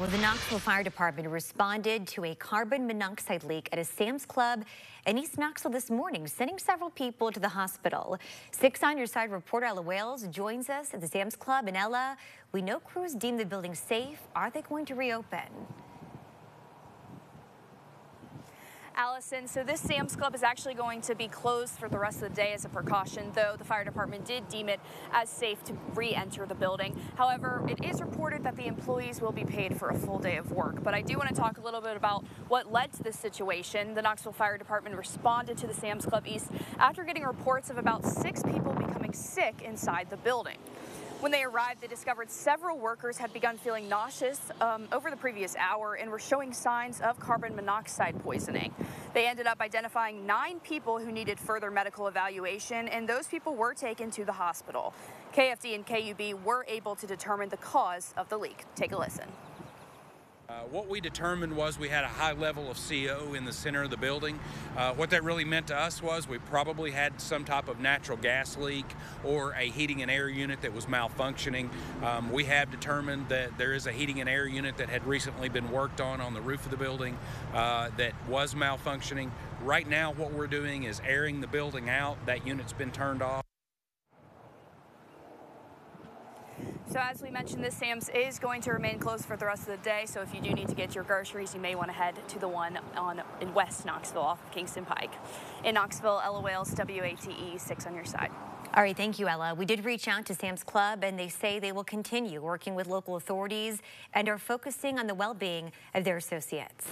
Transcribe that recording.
Well, the Knoxville Fire Department responded to a carbon monoxide leak at a Sam's Club in East Knoxville this morning, sending several people to the hospital. Six on your side reporter Ella Wales joins us at the Sam's Club. And Ella, we know crews deem the building safe. Are they going to reopen? Allison. So this Sam's Club is actually going to be closed for the rest of the day as a precaution, though the fire department did deem it as safe to re-enter the building. However, it is reported that the employees will be paid for a full day of work. But I do want to talk a little bit about what led to this situation. The Knoxville Fire Department responded to the Sam's Club East after getting reports of about six people becoming sick inside the building. When they arrived, they discovered several workers had begun feeling nauseous um, over the previous hour and were showing signs of carbon monoxide poisoning. They ended up identifying nine people who needed further medical evaluation, and those people were taken to the hospital. KFD and KUB were able to determine the cause of the leak. Take a listen. Uh, what we determined was we had a high level of CO in the center of the building. Uh, what that really meant to us was we probably had some type of natural gas leak or a heating and air unit that was malfunctioning. Um, we have determined that there is a heating and air unit that had recently been worked on on the roof of the building uh, that was malfunctioning. Right now what we're doing is airing the building out. That unit's been turned off. So as we mentioned, this Sam's is going to remain closed for the rest of the day. So if you do need to get your groceries, you may want to head to the one on in West Knoxville off of Kingston Pike. In Knoxville, Ella Wales, WATE 6 on your side. All right, thank you, Ella. We did reach out to Sam's Club, and they say they will continue working with local authorities and are focusing on the well-being of their associates.